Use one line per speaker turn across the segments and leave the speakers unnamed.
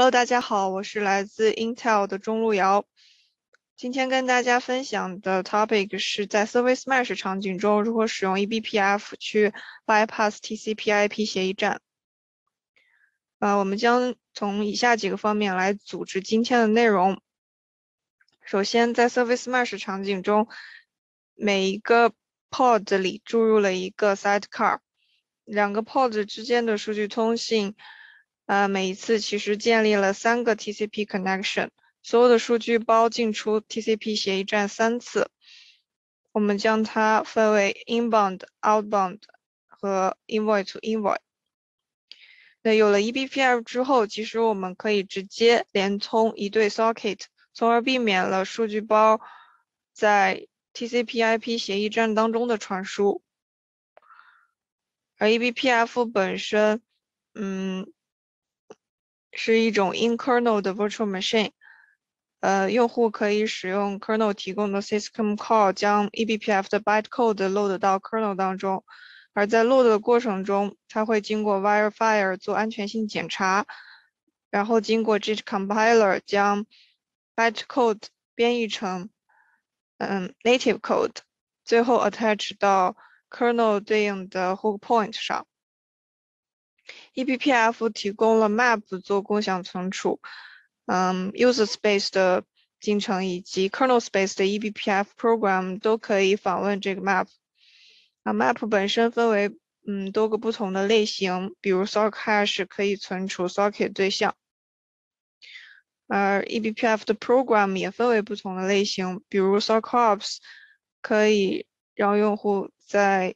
Hello，大家好，我是来自 Intel 的钟路遥。今天跟大家分享的 topic 是在 Service Mesh 场景中如何使用 eBPF 去 bypass TCP/IP 协议站。呃，我们将从以下几个方面来组织今天的内容。首先，在 Service Mesh 场景中，每一个 pod 里注入了一个 sidecar，两个 pod 之间的数据通信。呃，每一次其实建立了三个 TCP connection，所有的数据包进出 TCP 协议站三次。我们将它分为 inbound、outbound 和 envoy to envoy。那有了 eBPF 之后，其实我们可以直接连通一对 socket，从而避免了数据包在 TCP/IP 协议站当中的传输。而 eBPF 本身，嗯。是一种 in kernel 的 virtual machine，呃，用户可以使用 kernel 提供的 system call 将 eBPF 的 bytecode load 到 kernel 当中，而在 load 的过程中，它会经过 verifier 做安全性检查，然后经过 JIT compiler 将 bytecode 编译成嗯 native code，最后 attach 到 kernel 对应的 hook point 上。eBPF 提供了 map 做共享存储，嗯，user space 的进程以及 kernel space 的 eBPF program 都可以访问这个 map。啊，map 本身分为嗯多个不同的类型，比如 socket hash 可以存储 socket 对象，而 eBPF 的 program 也分为不同的类型，比如 sockops 可以让用户在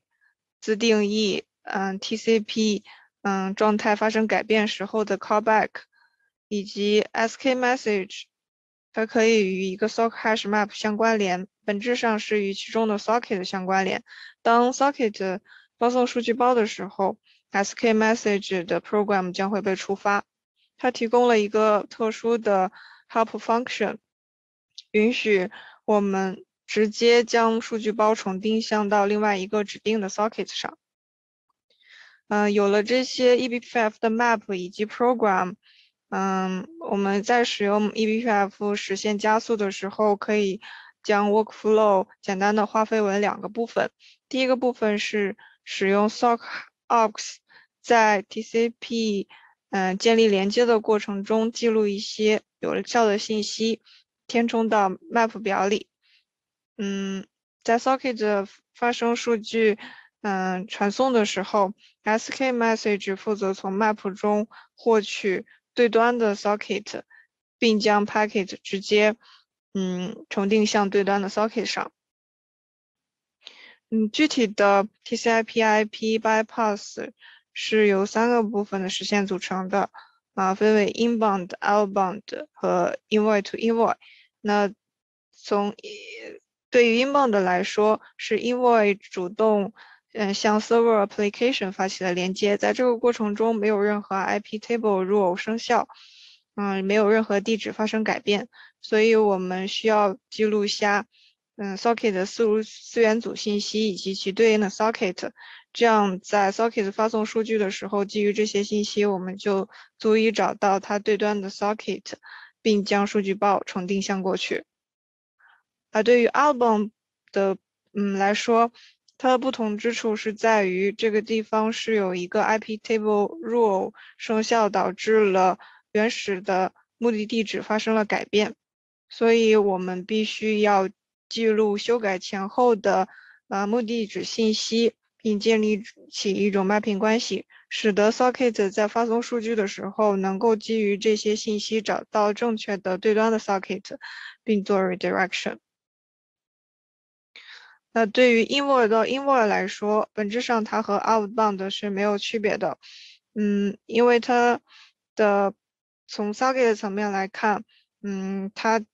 自定义嗯 TCP 嗯，状态发生改变时候的 callback，以及 sk message，它可以与一个 socket hash map 相关联，本质上是与其中的 socket 相关联。当 socket 发送数据包的时候，sk message 的 program 将会被触发。它提供了一个特殊的 help function，允许我们直接将数据包重定向到另外一个指定的 socket 上。嗯，有了这些 eBPF 的 map 以及 program，嗯，我们在使用 eBPF 实现加速的时候，可以将 workflow 简单的划分为两个部分。第一个部分是使用 sockops 在 TCP 嗯建立连接的过程中记录一些有效的信息，填充到 map 表里。嗯，在 socket 发生数据。嗯，传送的时候，sk message 负责从 map 中获取对端的 socket，并将 packet 直接嗯重定向对端的 socket 上。嗯，具体的 TCP/IP bypass 是由三个部分的实现组成的，啊，分为 inbound、outbound 和 envoy to envoy。那从对于 inbound 来说，是 envoy 主动。嗯，向 server application 发起了连接，在这个过程中没有任何 IP table rule 生效，嗯，没有任何地址发生改变，所以我们需要记录下，嗯，socket 的四路四元组信息以及其对应的 socket，这样在 socket 发送数据的时候，基于这些信息，我们就足以找到它对端的 socket，并将数据包重定向过去。而对于 album 的嗯来说，它的不同之处是在于这个地方是有一个 IP table rule 生效，导致了原始的目的地址发生了改变，所以我们必须要记录修改前后的呃目的地址信息，并建立起一种 mapping 关系，使得 socket 在发送数据的时候能够基于这些信息找到正确的对端的 socket，并做 redirection。那对于 invoy 到 invoy 来说，本质上它和 outbound 是没有区别的。嗯，因为它的从 socket 层面来看，嗯，它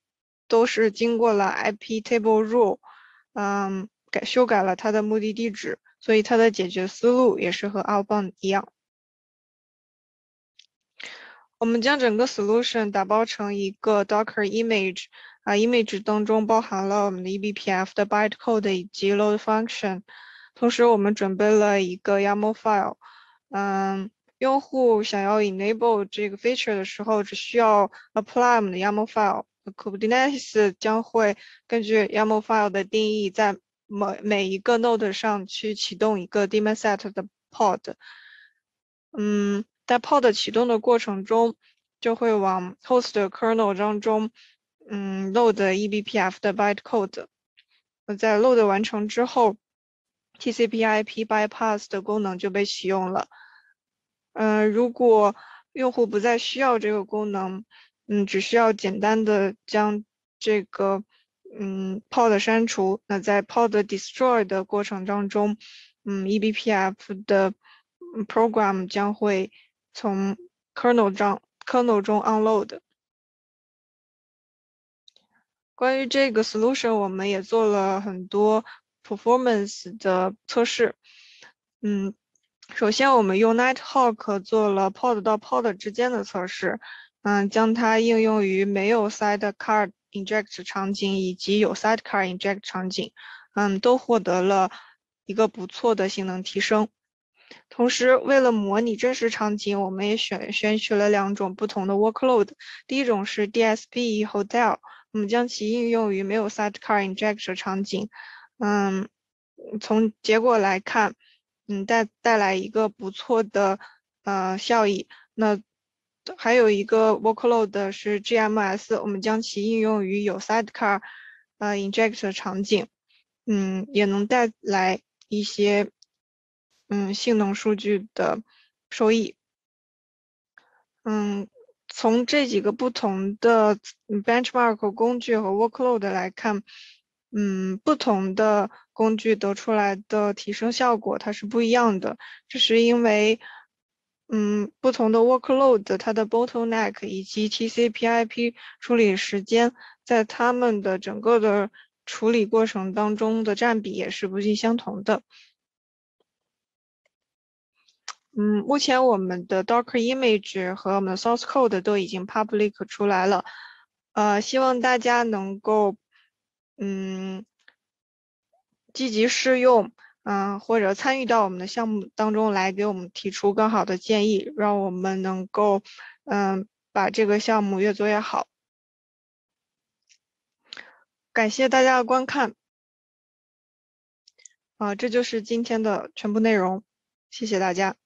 都是经过了 IP table rule，嗯，改修改了它的目的地址，所以它的解决思路也是和 outbound 一样。我们将整个 solution 打包成一个 Docker image。啊，image 当中包含了我们的 eBPF 的 bytecode 以及 load function，同时我们准备了一个 YAML file，嗯，用户想要 enable 这个 feature 的时候，只需要 apply 我们的 YAML file。Kubernetes 将会根据 YAML file 的定义，在每每一个 node 上去启动一个 daemon set 的 pod。嗯，在 pod 启动的过程中，就会往 host kernel 当中，嗯，load eBPF 的 bytecode。在 load 完成之后，TCP/IP bypass 的功能就被启用了。嗯，如果用户不再需要这个功能，嗯，只需要简单的将这个嗯 pod 删除。那在 pod destroy 的过程当中，嗯，eBPF 的 program 将会从 kernel 中 kernel 中 unload。关于这个 solution，我们也做了很多 performance 的测试。嗯，首先我们用 Nighthawk 做了 pod 到 pod 之间的测试。嗯，将它应用于没有 sidecar inject 场景以及有 sidecar inject 场景，嗯，都获得了一个不错的性能提升。同时，为了模拟真实场景，我们也选选取了两种不同的 workload。第一种是 DSP hotel。我们将其应用于没有 sidecar inject 场景，嗯，从结果来看，嗯，带带来一个不错的呃效益。那还有一个 workload 是 GMS，我们将其应用于有 sidecar 呃 inject 场景，嗯，也能带来一些嗯性能数据的收益，嗯。从这几个不同的 benchmark 工具和 workload 来看，嗯，不同的工具得出来的提升效果它是不一样的。这是因为，嗯，不同的 workload 它的 bottleneck 以及 TCP/IP 处理时间，在它们的整个的处理过程当中的占比也是不尽相同的。嗯，目前我们的 Docker image 和我们的 source code 都已经 public 出来了，呃，希望大家能够嗯积极试用，嗯，或者参与到我们的项目当中来，给我们提出更好的建议，让我们能够嗯把这个项目越做越好。感谢大家的观看，啊，这就是今天的全部内容，谢谢大家。